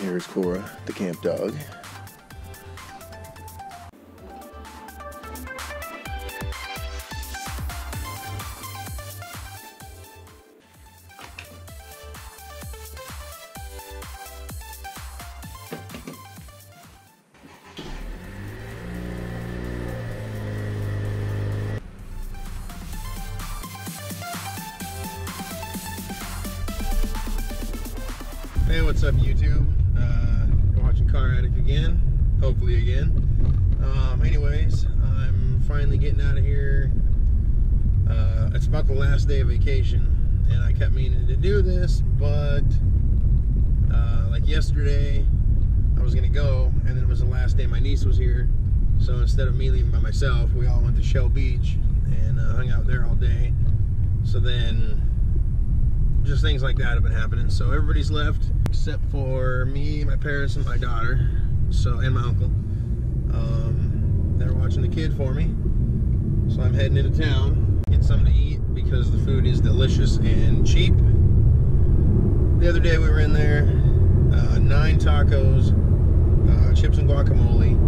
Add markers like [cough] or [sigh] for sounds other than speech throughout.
Here's Cora, the camp dog. Hey, what's up, YouTube? Uh, watching Car Addict again, hopefully again. Um, anyways, I'm finally getting out of here. Uh, it's about the last day of vacation, and I kept meaning to do this, but uh, like yesterday, I was gonna go, and then it was the last day my niece was here. So instead of me leaving by myself, we all went to Shell Beach and uh, hung out there all day. So then just things like that have been happening. So everybody's left except for me, my parents, and my daughter. So and my uncle. Um, they're watching the kid for me. So I'm heading into town, get something to eat because the food is delicious and cheap. The other day we were in there, uh, nine tacos, uh, chips and guacamole,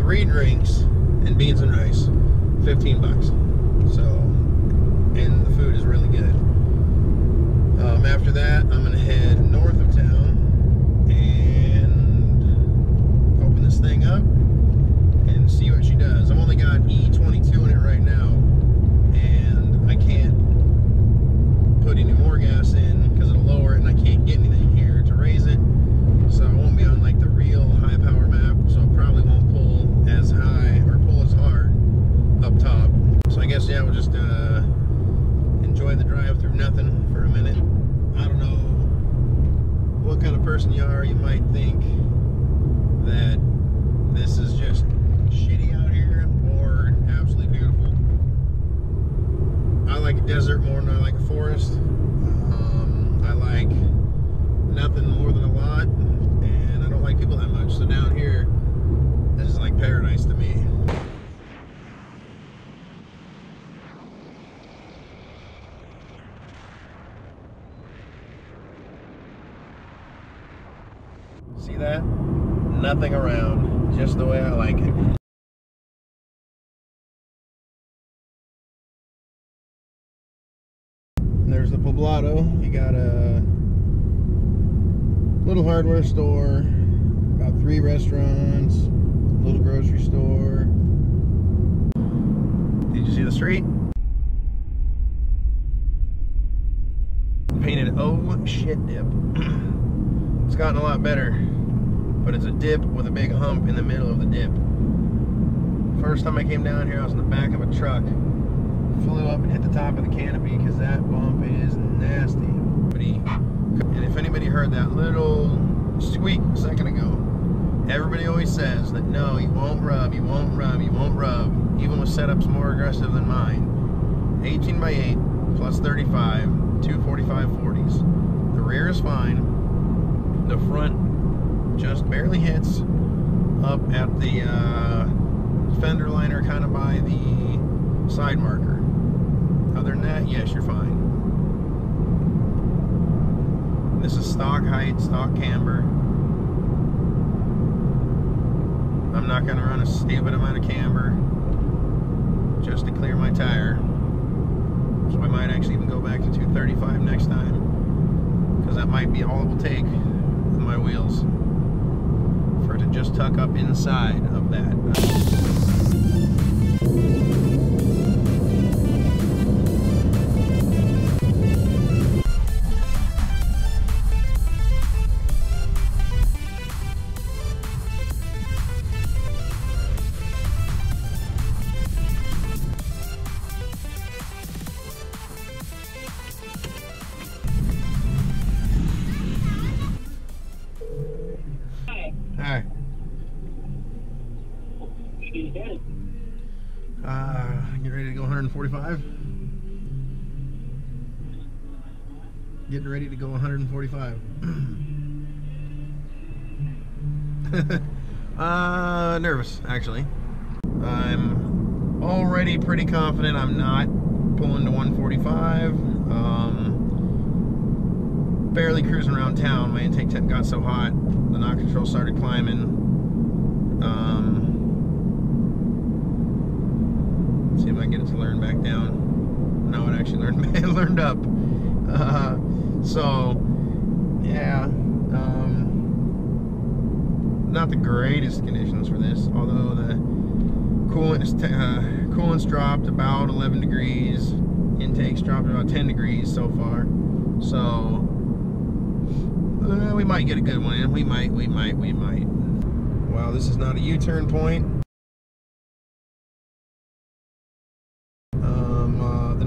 three drinks, and beans and rice. 15 bucks. So, and the food is really good. Um, after that, I'm gonna head north of town and open this thing up and see what she does. I've only got E22 in it right now, and I can't put any more gas in because it'll lower it, and I can't get anything here to raise it. So I won't be on like the real high power map, so it probably won't pull as high or pull as hard up top. So I guess yeah, we'll just uh, enjoy the drive through nothing for a minute. I don't know what kind of person you are. You might think that this is just shitty out here or absolutely beautiful. I like a desert more than I like a forest. Um, I like nothing more than a lot, and I don't like people that much. So down here, this is like paradise to me. See that? Nothing around, just the way I like it. There's the Poblado. You got a little hardware store, about three restaurants, little grocery store. Did you see the street? Painted oh shit dip. [clears throat] it's gotten a lot better, but it's a dip with a big hump in the middle of the dip. First time I came down here, I was in the back of a truck. Flew up and hit the top of the canopy because that bump is nasty. And if anybody heard that little squeak a second ago, everybody always says that no, you won't rub, you won't rub, you won't rub, even with setups more aggressive than mine. 18 by 8 plus 35, 245 40s. The rear is fine. The front just barely hits up at the uh, fender liner, kind of by the side marker. Other than that, yes, you're fine. This is stock height, stock camber. I'm not going to run a stupid amount of camber just to clear my tire. So I might actually even go back to 235 next time. Because that might be all it will take with my wheels to just tuck up inside of that. Uh, 145? Getting ready to go 145. [laughs] [laughs] uh, nervous, actually. I'm already pretty confident I'm not pulling to 145. Um, barely cruising around town. My intake temp got so hot, the knock control started climbing. Um, see if I can get it to learn back down. No, it actually learned [laughs] learned up. Uh, so, yeah. Um, not the greatest conditions for this, although the coolant is uh, coolant's dropped about 11 degrees. Intake's dropped about 10 degrees so far. So, uh, we might get a good one. We might, we might, we might. Wow, this is not a U-turn point.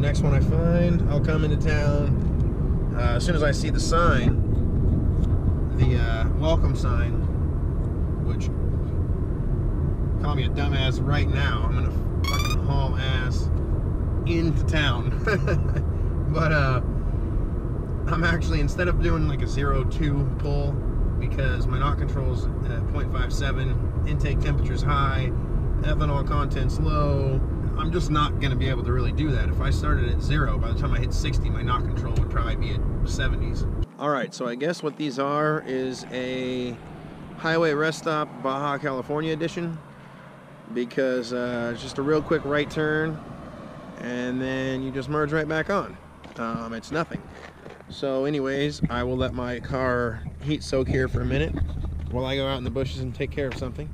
Next one I find, I'll come into town. Uh, as soon as I see the sign, the uh, welcome sign, which call me a dumbass right now. I'm gonna fucking haul ass into town. [laughs] but uh, I'm actually instead of doing like a zero two pull because my knock control's at 0.57, intake temperature's high, ethanol content's low. I'm just not gonna be able to really do that. If I started at zero, by the time I hit 60, my knock control would probably be at 70s. All right, so I guess what these are is a highway rest stop Baja California edition because uh, it's just a real quick right turn and then you just merge right back on. Um, it's nothing. So anyways, I will let my car heat soak here for a minute while I go out in the bushes and take care of something.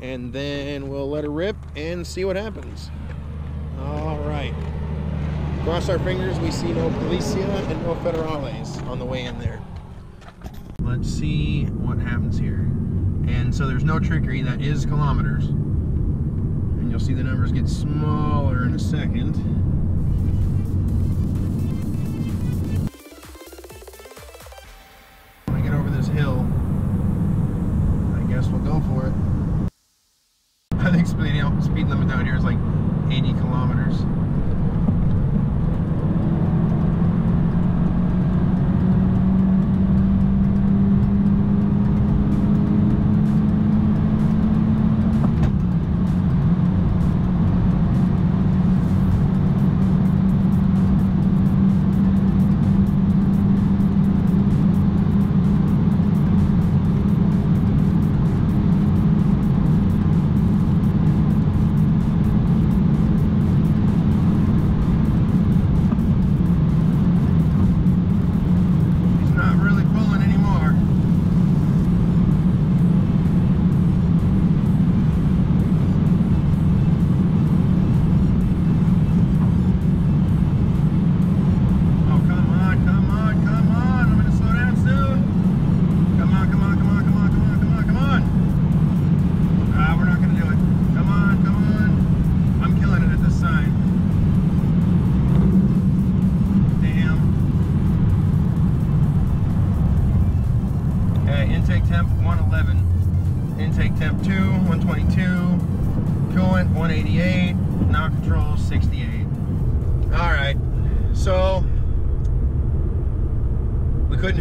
And then we'll let her rip and see what happens. All right. Cross our fingers, we see no Policia and no Federales on the way in there. Let's see what happens here. And so there's no trickery, that is kilometers. And you'll see the numbers get smaller in a second. When I get over this hill, I guess we'll go for it. [laughs] I think speed, speed limit down here is like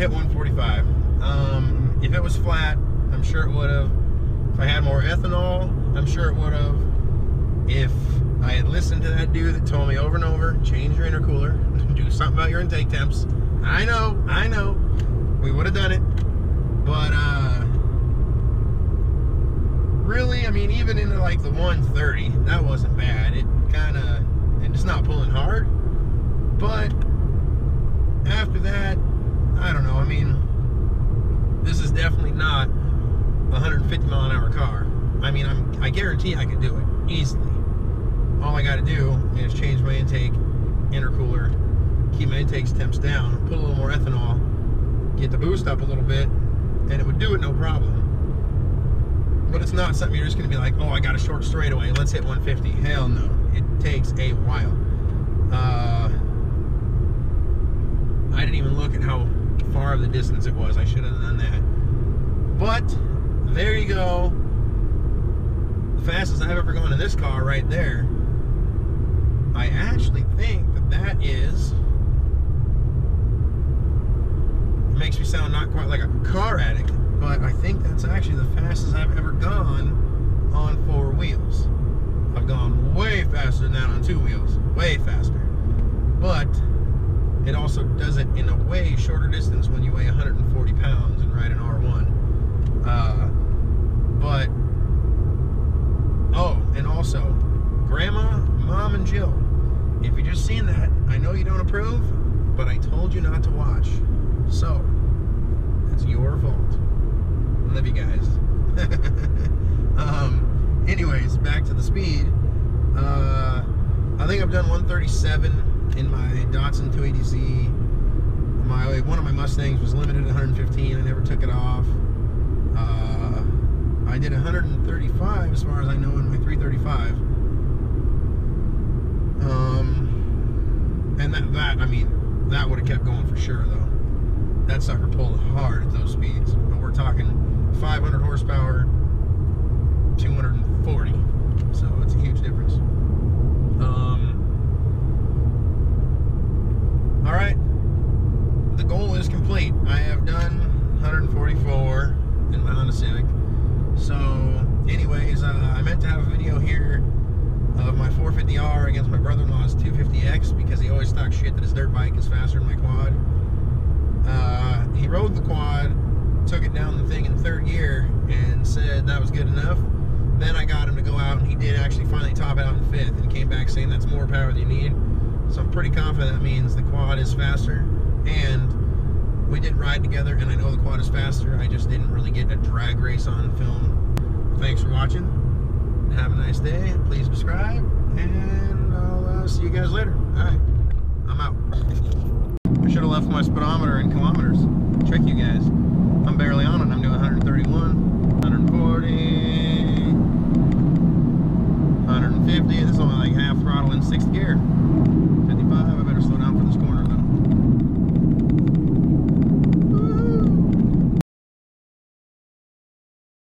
hit 145. Um, if it was flat, I'm sure it would have. If I had more ethanol, I'm sure it would have. If I had listened to that dude that told me over and over, change your intercooler, [laughs] do something about your intake temps. I know, I know, we would have done it. But uh really, I mean, even into like the 130, that wasn't bad. It kind of, it's not pulling hard. But after that, I don't know. I mean, this is definitely not a 150 mile an hour car. I mean, I'm, I guarantee I can do it easily. All I got to do is change my intake, intercooler, keep my intakes temps down, put a little more ethanol, get the boost up a little bit, and it would do it no problem. But it's not something you're just going to be like, oh, I got a short straightaway, let's hit 150. Hell no. It takes a while. Uh, I didn't even look at how far of the distance it was. I should have done that. But there you go. the fastest I've ever gone in this car right there, I actually think that that is it makes me sound not quite like a car addict, but I think that's actually the fastest I've ever gone on four wheels. I've gone way faster than that on two wheels, way faster. But it also does it in a way shorter distance when you weigh 140 pounds and ride an R1. Uh, but, oh, and also, Grandma, Mom, and Jill, if you're just seeing that, I know you don't approve, but I told you not to watch. So, it's your fault. Love you guys. [laughs] um, anyways, back to the speed. Uh, I think I've done 137 in my Datsun 280Z. My one of my Mustangs was limited at 115. I never took it off. Uh, I did 135 as far as I know in my 335. Um, and that, that I mean, that would have kept going for sure though. That sucker pulled hard at those speeds. But we're talking 500 horsepower, 240. So it's a huge difference. Um, all right. The goal is complete. I have done 144 in my Honda Civic. So, anyways, uh, I meant to have a video here of my 450R against my brother-in-law's 250X because he always talks shit that his dirt bike is faster than my quad. Uh, he rode the quad, took it down the thing in third gear, and said that was good enough. Then I got him to go out, and he did actually finally top out in fifth, and came back saying that's more power than you need. So I'm pretty confident that means the quad is faster, and we did ride together, and I know the quad is faster. I just didn't really get a drag race on film. Thanks for watching. Have a nice day. Please subscribe, and I'll uh, see you guys later. All right, I'm out. I should have left my speedometer in kilometers. Trick you guys. I'm barely on it. I'm doing 131, 140, 150. This is only like half throttle in sixth gear. 55, I better slow down for this corner.